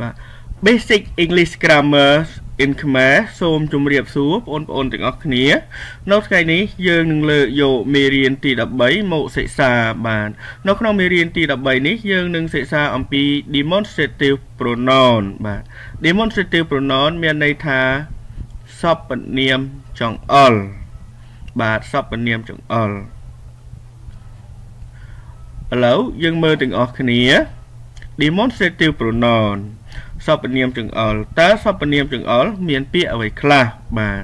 បាទ Basic English Grammar in Khmer សូមជម្រាបសួរបងប្អូនទាំងអស់គ្នា នៅថ្ងៃនេះយើងនឹងលើកយកមេរៀនទី13មកសិក្សាបាននៅក្នុងមេរៀនទី13នេះយើងនឹងសិក្សាអំពី demonstrative pronoun បាទ demonstrative pronoun មានន័យថាសពនាមចង្អុលបាទសពនាមចង្អុលឥឡូវយើងមើលទាំងអស់គ្នា demonstrative pronoun សពនាមចង្អុលតើសពនាមចង្អុលមានពាក្យអ្វីខ្លះបាទ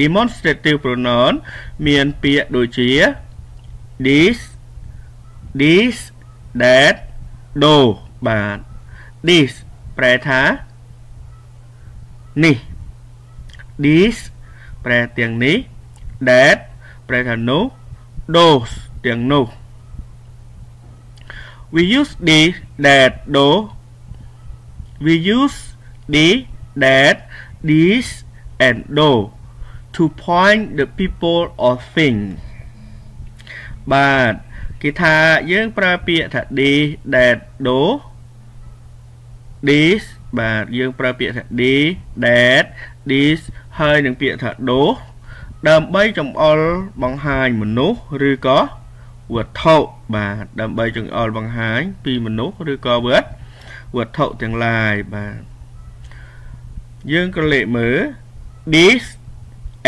demonstrative pronoun មានពាក្យដូចជា this this that do បាទ this ប្រែថានេះ this ប្រែទាំងនេះ that ប្រែថានោះ those ទាំងនោះ we use this that do we use this that this and do to point the people or thing បាទគេថាយើងប្រើពាក្យថា this that do this បាទយើងប្រើពាក្យថា this that this ហើយនឹងពាក្យថា do ដើម្បីចំអល់បង្ហាញមនុស្សឬក៏វត្ថុបាទដើម្បីចង្អុលបង្ហាញពីមនុស្សឬក៏វត្ថុ វត្ថុទាំងឡាយបាទយើងក៏លេខមើល this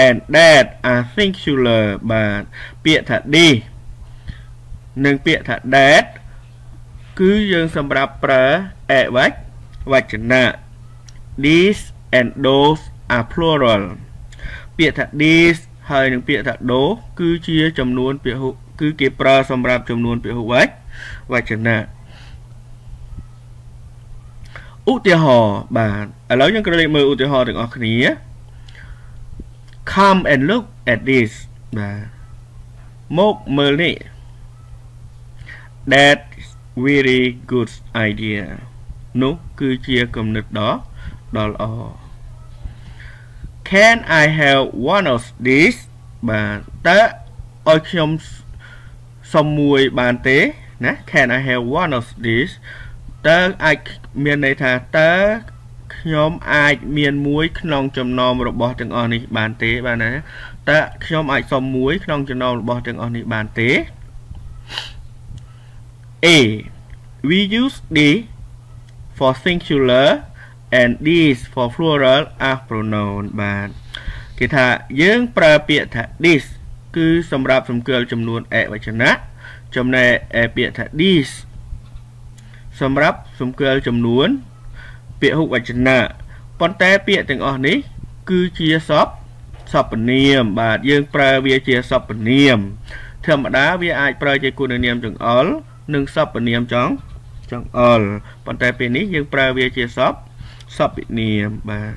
and that are singular បាទពាក្យថា this និងពាក្យថា that គឺយើងសម្រាប់ប្រើអវចវចនៈ these and those are plural ពាក្យថា these ហើយនឹងពាក្យថា those គឺជាចំនួនពហុគឺគេប្រើសម្រាប់ចំនួនពហុវចវចនៈ ឧទាហរណ៍បាទឥឡូវយើងក្រឡេកមើលឧទាហរណ៍ទាំងអស់គ្នា Come and look at this បាទមកមើលនេះ That very good idea នោះគឺជាគំនិតដ៏ដ៏ល្អ Can I have one of these បាទតើឲ្យខ្ញុំសុំមួយបានទេណា Can I have one of these តើអាចមានន័យថាតើខ្ញុំអាចមានមួយ ក្នុងចំណោមរបស់ទាំងអស់នេះបានទេបាទណាតើខ្ញុំអាចសុំមួយ ក្នុងចំណោមរបស់ទាំងអស់នេះបានទេ A we use this for singular and this for plural as pronoun បាទគេថាយើងប្រើពាក្យថា this គឺសម្រាប់សម្គាល់ចំនួនអវចនៈចំណែកឯពាក្យថា this សម្រាប់សម្គាល់ចំនួន ពាក្យហុវចនៈប៉ុន្តែពាក្យទាំងអស់នេះ គឺជាសពសពនាម បាទយើងប្រើវាជាសពនាម ធម្មតាវាអាចប្រើជាគុណនាមចង្អុលនិងសពនាមចង់ចង្អុលប៉ុន្តែពេលនេះយើងប្រើវាជាសពសពនាមបាទ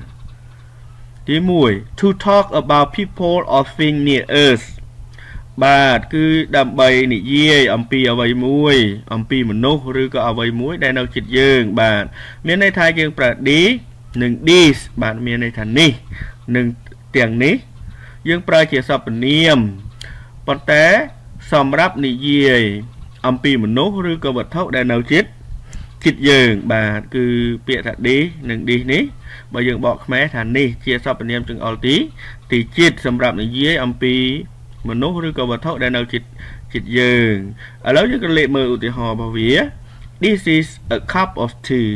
ទី1 to talk about people or thing near us បាទគឺដើម្បីនិយាយអំពីអ្វីមួយ អំពីមនុស្សឬក៏អ្វីមួយ ដែលនៅជិតយើង បាទមានន័យថាយើងប្រើ this និង this បាទមានន័យថានេះនិងទាំងនេះ យើងប្រើជាសព្វនាមប៉ុន្តែសម្រាប់និយាយអំពីមនុស្សឬក៏វត្ថុដែលនៅជិតជិតយើងបាទគឺពាក្យថា this និង this នេះបើយើងបកខ្មែរថានេះជាសព្វនាមចង្អុលទីទីជិតសម្រាប់និយាយអំពី មនុស្សឬក៏វត្ថុដែលនៅជិតជិតយើងឥឡូវយើងក៏លេខមើលឧទាហរណ៍របស់វា This is a cup of tea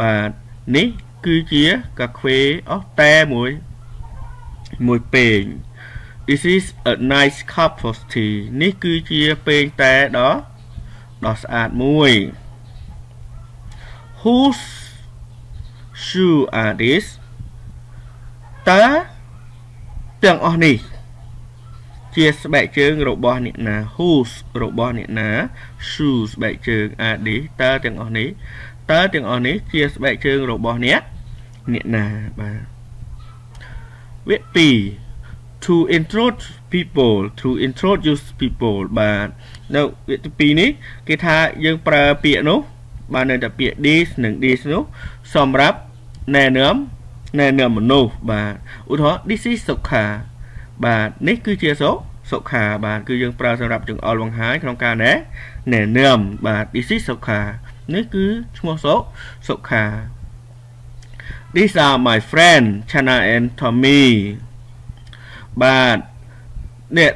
បាទនេះគឺជាកាហ្វេអស់តែមួយមួយពេង This is a nice cup of tea នេះគឺជាពេងតែដ៏ដ៏ស្អាតមួយ Whose shoe are this តើទាំងអស់នេះ ជាស្បែកជើងរបស់អ្នកណា whose របស់អ្នកណា shoes ស្បែកជើង are this តើទាំងអស់នេះតើទាំងអស់នេះជាស្បែកជើងរបស់អ្នកអ្នកណាបាទវគ្គ2 to introduce people to introduce people បាទនៅវគ្គទី2នេះគេថាយើងប្រើពាក្យនោះបាទនៅតែពាក្យ this និង this នោះសម្រាប់ណែនាំណែនាំមនុស្សបាទឧទាហរណ៍ this is Sokha បាទនេះគឺជាសុសុខាបាទគឺយើងប្រើសម្រាប់ចង្អុលបង្ហាញក្នុងការណែណែនាំបាទ this is សុខានេះគឺឈ្មោះសុសុខា These are my friend Chana and Tommy បាទអ្នក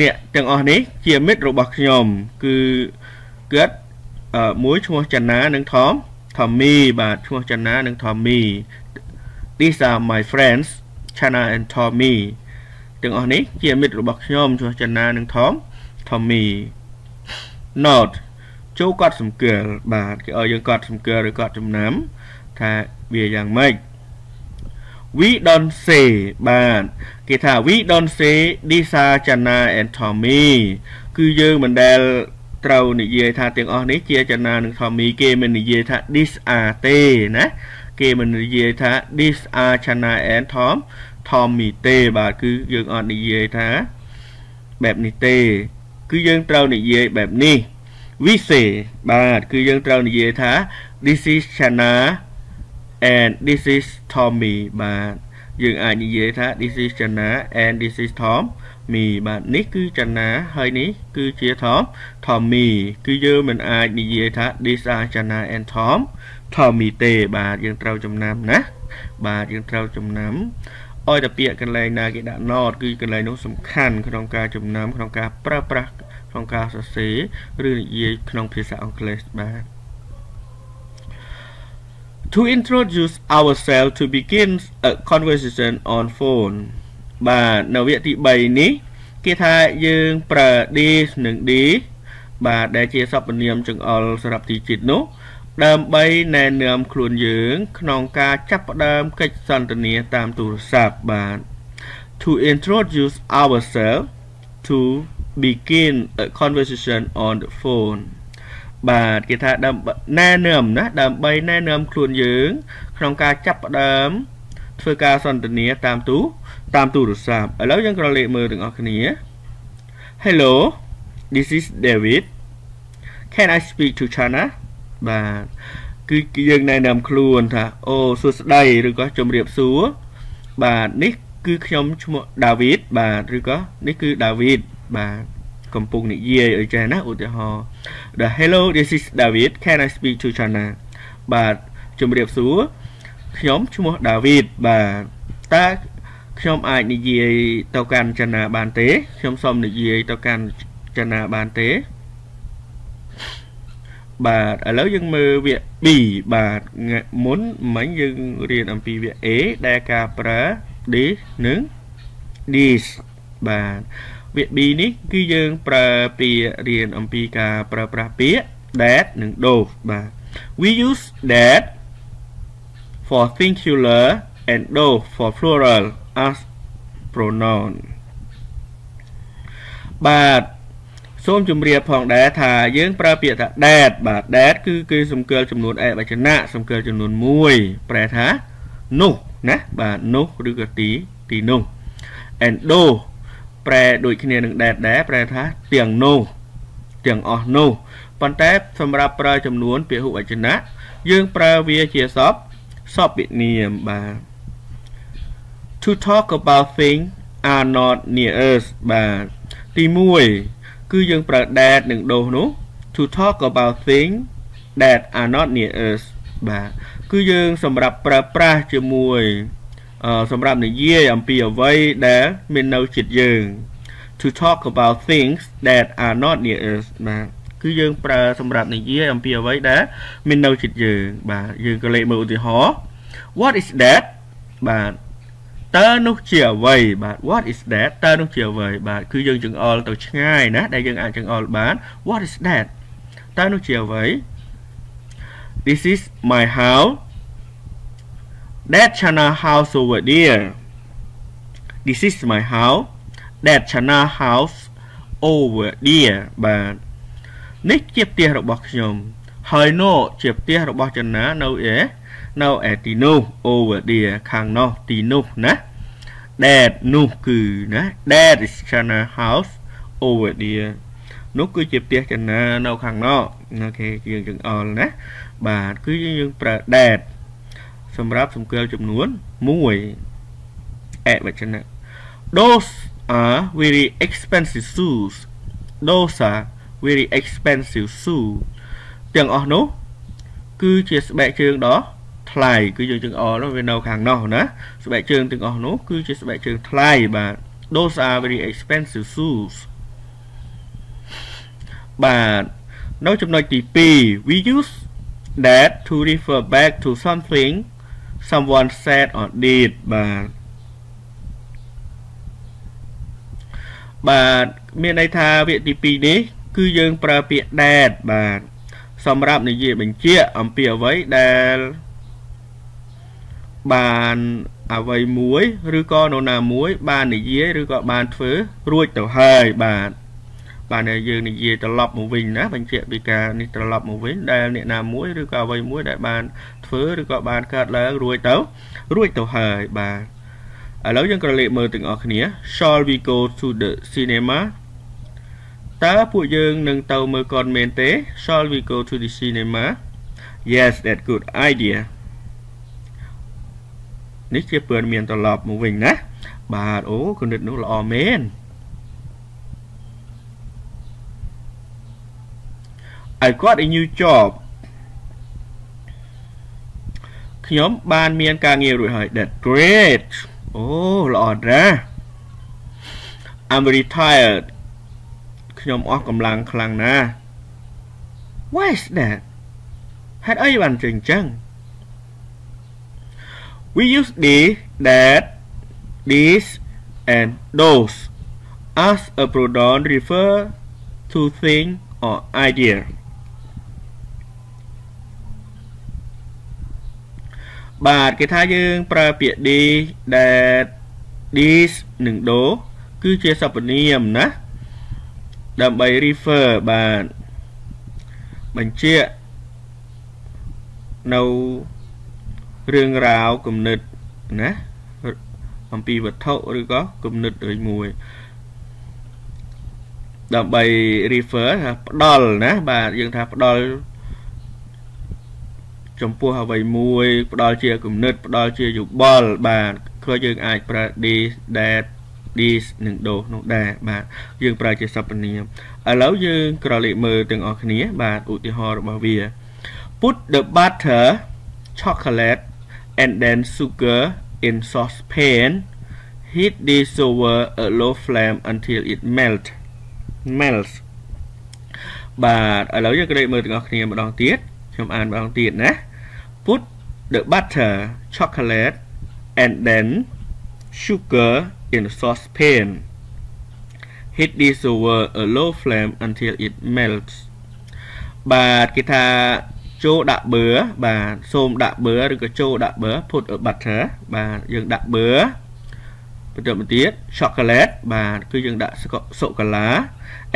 អ្នកទាំងអស់នេះជាមិត្តរបស់ខ្ញុំ គឺគាត់មួយឈ្មោះចនានិងថម Tommy បាទឈ្មោះចនានិង Tommy These are my friends Chana and Tommy ទាំងអស់នេះជាមិត្តរបស់ខ្ញុំឈ្មោះចនានិងថម Tommy Note ចូលកត់សម្គាល់បាទគេឲ្យយើងកត់សម្គាល់ឬកត់ចំណាំ ថាវាយ៉ាងម៉េច we don't say បាទគេថា we don't say Lisa Chana and Tommy គឺយើងមិនដែលត្រូវនិយាយថាទាំងអស់នេះជាចនានិង Tommy គេមិននិយាយថា this are ទេណាគេមិននិយាយថា this are Chana and Tom Tommy ទេបាទគឺយើងអត់និយាយថាបែបនេះទេ គឺយើងត្រូវនិយាយបែបនេះ we say បាទគឺយើងត្រូវនិយាយថា this is Chana and this is Tommy បាទយើងអាចនិយាយថា this is Chana and this is Tom មីបាទនេះគឺចនាហើយនេះគឺជា Tom Tommy គឺយើងមិនអាចនិយាយថា this are Chana and Tom Tommy ទេបាទយើងត្រូវចំណាំណាបាទយើងត្រូវចំណាំ អោយតែពាក្យកន្លែងណាគេដាក់ not គឺកន្លែងនោះសំខាន់ក្នុងការចំណាំក្នុងការប្រើប្រាស់ក្នុងការសរសេរឬនិយាយក្នុងភាសាអង់គ្លេសបាទ To introduce ourselves to begin a conversation on phone បាទនៅវគ្គទី3នេះ គេថាយើងប្រើ this និង this បាទដែលជាសព្វនាមចង្អុលសម្រាប់ទីជាតិនោះ ដើម្បីណែនាំខ្លួនយើង ក្នុងការចាប់ផ្ដើមកិច្ចសន្ទនាតាមទូរស័ព្ទបាទ to introduce ourselves to begin a conversation on the phone បាទគេថាដើម្បីណែនាំណាដើម្បីណែនាំខ្លួនយើង ក្នុងការចាប់ផ្ដើមធ្វើការសន្ទនាតាមទូតាមទូរស័ព្ទឥឡូវយើងក្រឡេកមើលទាំងអស់គ្នា Hello this is David can I speak to Chana បាទគឺយើងណែនាំខ្លួនថាអូសួស្តីឬក៏ជំរាបសួរបាទនេះគឺខ្ញុំឈ្មោះដាវីតបាទឬក៏នេះគឺដាវីតបាទកំពុងនិយាយឲ្យចេះណាឧទាហរណ៍ The hello this is David can I speak to Chana បាទជំរាបសួរខ្ញុំឈ្មោះដាវីតបាទតើខ្ញុំអាចនិយាយទៅកាន់ចនាបានទេខ្ញុំសូមនិយាយទៅកាន់ចនាបានទេ បាទឥឡូវយើងមើលវគ្គ B បាទមុនមិញយើងរៀនអំពីវគ្គ A ដែលការប្រើ this និង this បាទវគ្គ B នេះគឺយើងប្រើពាក្យរៀនអំពីការប្រើប្រាស់ពាក្យ that និង do បាទ we use that for singular and do for plural as pronoun បាទ សូមជម្រាបផងដែរថាយើងប្រើពាក្យថា that បាទ that គឺគឺសំគាល់ចំនួនអេវចនៈសំគាល់ចំនួន1ប្រែថានោះណាបាទនោះឬក៏ទីទីនោះ and do ប្រែដូចគ្នានឹង that ដែរប្រែថាទាំងនោះទាំងអស់នោះប៉ុន្តែសម្រាប់ប្រើចំនួនពហុវចនៈយើងប្រើវាជាសពសពវិនាមបាទ to talk about things are not near us បាទទី1 គឺយើងប្រើ that និង do នោះ to talk about things that are not near us បាទគឺយើងសម្រាប់ប្រើប្រាស់ជាមួយសម្រាប់និយាយអំពីអ្វីដែលមាននៅជិតយើង to talk about things that are not near us បាទគឺយើងប្រើសម្រាប់និយាយអំពីអ្វីដែលមាននៅជិតយើងបាទយើងក៏លេខមើលឧទាហរណ៍ what is that បាទ តើនោះជាអ្វីបាទ what is that តើនោះជាអ្វីបាទគឺយើងចង្អុលទៅឆ្ងាយណាដែលយើងអាចចង្អុលបាន what is that តើនោះជាអ្វី this is my house that chana house over there this is my house that chana house over there បាទនេះជាផ្ទះរបស់ខ្ញុំ ហើយនោះជាផ្ទះរបស់ចនានៅអេនៅឯទីនោះ over there ខាងនោះទីនោះណា that នោះគឺណា that is China house over there នោះគឺជាផ្ទះចនានៅខាងនោះអូខេយើងចង្អុលណាបាទគឺយើងប្រើ that សម្រាប់សម្គាល់ចំនួន1អវចនៈ those are very expensive shoes those are very expensive shoes ទាំងអស់នោះ គឺជាស្បែកជើងដ៏ថ្ថ្លៃគឺយើងជើងអនោះវានៅខាងនោះណាស្បែកជើងទាំងអស់នោះគឺជាស្បែកជើងថ្លៃបាទ those are very expensive shoes បាទនៅចំណុចទី2 we use that to refer back to something someone said or did បាទបាទមានន័យថាវគ្គទី2នេះ គឺយើងប្រើពាក្យ that បាទ សម្រាប់និយាយបញ្ជាក់អំពីអ្វីដែលបានអ្វីមួយឬក៏នរណាមួយ បាននិយាយឬក៏បានធ្វើរួចទៅហើយបាទបានតែយើងនិយាយត្រឡប់មកវិញណាបញ្ជាក់ពីការនេះត្រឡប់មកវិញដែលអ្នកណាមួយឬក៏អ្វីមួយដែលបានធ្វើឬក៏បានកើតឡើងរួចទៅរួចទៅហើយបាទឥឡូវយើងក្រឡេកមើលទាំងអស់គ្នា Shall we go to the cinema តើពួកយើងនឹងទៅមើលកុនមែនទេ Shall we go to the cinema Yes that good idea នេះជាពឿនមានត្រឡប់មកវិញណាបាទអូគណិតនោះល្អមែន I got a new job ខ្ញុំបានមានការងាររួចហើយ That great អូល្អណាស់ I'm very tired ខ្ញុំអស់កម្លាំងខ្លាំងណាស់ Why is that ហេតុអីបានជាអញ្ចឹង We use this that this and those as a pronoun refer to thing or idea បាទគេថាយើងប្រើពាក្យ this that this និង do គឺជាសព្វនាមណា ដើម្បី refer បាទបញ្ជាក់នៅរឿងរ៉ាវគំនិតណាអំពីវត្ថុឬក៏គំនិតដូចមួយដើម្បី refer ថាផ្ដល់ណាបាទយើងថាផ្ដល់ចំពោះអ្វីមួយ ផ្ដល់ជាគំនិត ផ្ដល់ជាយោបល់បាទគឺយើងអាចប្រើ this that this និង those នោះដែរបាទយើងប្រើជាសព្វនាមឥឡូវយើងក្រឡេកមើលទាំងអស់គ្នា បាទឧទាហរណ៍របស់វា put the butter chocolate and then sugar in saucepan heat this over a low flame until it melt melts បាទឥឡូវយើងក្រេកមើលទាំងអស់គ្នាម្ដងទៀតខ្ញុំអានម្ដងទៀតណា put the butter chocolate and then sugar in a saucepan heat this over a low flame until it melts បាទគេថាចូលដាក់បឺបាទសូមដាក់បឺឬក៏ចូលដាក់បឺ put a butter បាទយើងដាក់បឺបន្តមកទៀត chocolate បាទគឺយើងដាក់សូកូឡា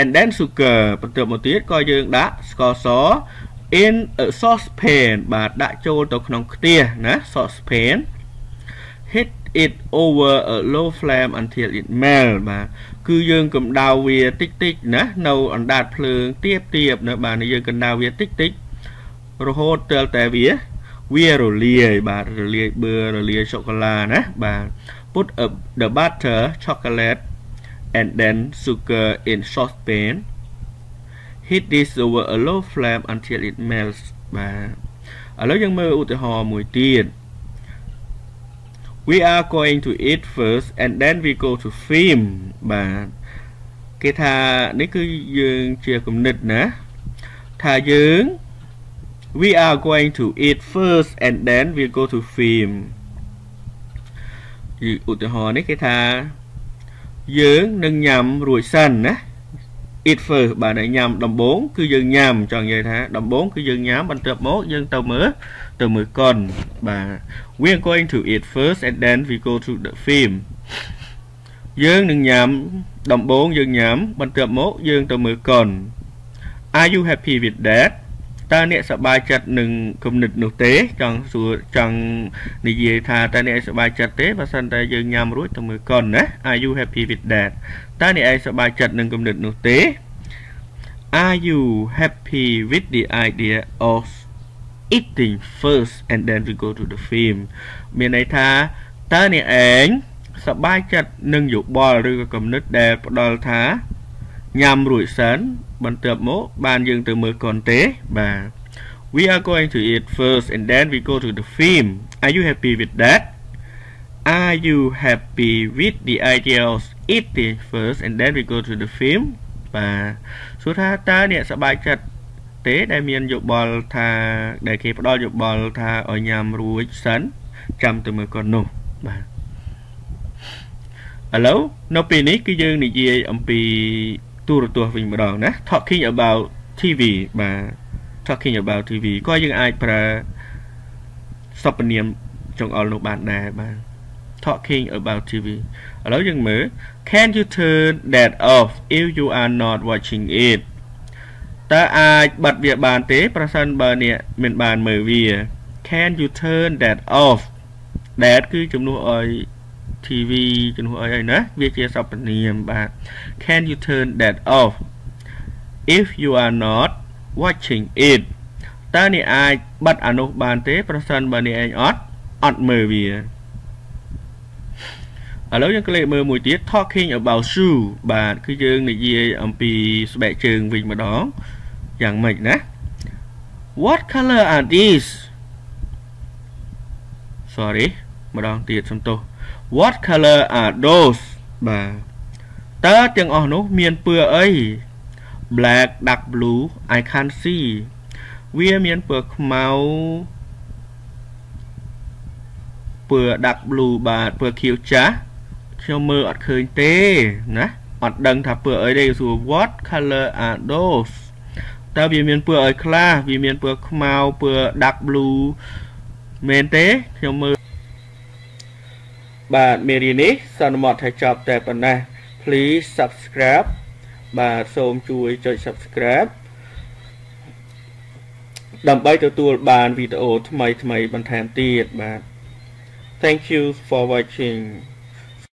and then sugar បន្តមកទៀតក៏យើងដាក់ស្ករស in a saucepan បាទដាក់ចូលទៅក្នុងខ្ទះណា saucepan heat it over a low flame until it melt បាទគឺយើងកម្ដៅវាតិចតិចណានៅអណ្ដាតភ្លើងទៀបទៀបណាបាទយើងកម្ដៅវាតិចតិចរហូតទាល់តែវាវារលាយបាទរលាយបឺរលាយសូកូឡាណាបាទ put up the butter chocolate and then sugar in saucepan heat this over a low flame until it melts បាទឥឡូវយើងមើលឧទាហរណ៍មួយទៀត we are going to eat first and then we go to film បាទគេថានេះគឺយើងជាគំនិតណាថាយើង we are going to eat first and then we go to film ឧទាហរណ៍នេះគេថាយើងនឹងញ៉ាំរួចសិនណា eat first បាទញ៉ាំដំបូងគឺយើងញ៉ាំចង់និយាយថាដំបូងគឺយើងញ៉ាំបន្ទាប់មកយើងទៅមើល ទៅមើលកុនបាទ we are going to eat first and then we go to the film យើងនឹងញ៉ាំដំបូងយើងញ៉ាំ បន្ទាប់មកយើងទៅមើលកុន are you happy with that តើអ្នកសប្បាយចិត្តនឹងគំនិតនោះទេចង់សួរចង់និយាយថាតើអ្នកសប្បាយចិត្តទេបើសិនតែយើងញ៉ាំរួចទៅមើលកុនណា Are you happy with that តើអ្នកឯងសប្បាយចិត្តនឹងគំនិតនោះទេ Are you happy with the idea of eating first and then we go to the film មានន័យថាតើអ្នកឯងសប្បាយចិត្តនឹងយោបល់ឬក៏គំនិតដែលផ្ដល់ថាញ៉ាំរួចសិនបន្ទាប់មកបានយើងទៅមើលកុនទេបាទ we are going to eat first and then we go to the film are you happy with that are you happy with the idea of eating first and then we go to the film បាទសួរថាតើអ្នកសប្បាយចិត្ត ទេដែលមានយោបល់ថាដែលគេផ្ដល់យោបល់ថាឲ្យញ៉ាំរួចសិនចាំទៅមើលគាត់នោះបាទឥឡូវនៅពេលនេះគឺយើងនិយាយអំពីទូរទស្សន៍វិញម្ដងណា talking about TV បាទ talking about TV ក៏យើងអាចប្រើសព្វនាមចង្អុលនោះបានដែរបាទ talking about TV ឥឡូវយើងមើល Can you turn that off if you are not watching it តើអាចបិទវាបានទេ ប្រសិនបើអ្នកមិនបានមើលវា Can you turn that off that គឺជំនួសឲ្យ TV ជំនួសឲ្យអីណាវាជាសព្វនាមបាទ Can you turn that off if you are not watching it តើអ្នកអាចបិទអានោះបានទេ ប្រសិនបើអ្នកឯងអត់អត់មើលវាឥឡូវយើងក្លេកមើលមួយទៀត talking about shoe បាទគឺយើងនិយាយអំពីស្បែកជើងវិញម្ដង យ៉ាងម៉េចណា What color are these Sorry ម្ដងទៀតសំទោស What color are those បាទតើទាំងអស់នោះមានពណ៌អី Black dark blue I can't see វាមានពណ៌ខ្មៅពណ៌ dark blue បាទពណ៌ខៀវចាស់ខ្ញុំមើលអត់ឃើញទេណាអត់ដឹងថាពណ៌អីទេសួរ What color are those តើវាមានពណ៌អីខ្លះវាមានពណ៌ខ្មៅពណ៌ dark blue មែនទេខ្ញុំមើលបាទមេរៀននេះសន្មតថាចប់តែប៉ុណ្ណេះ please subscribe បាទសូមជួយចុច subscribe ដើម្បីទទួលបានវីដេអូថ្មីថ្មីបន្ថែមទៀតបាទ Thank you for watching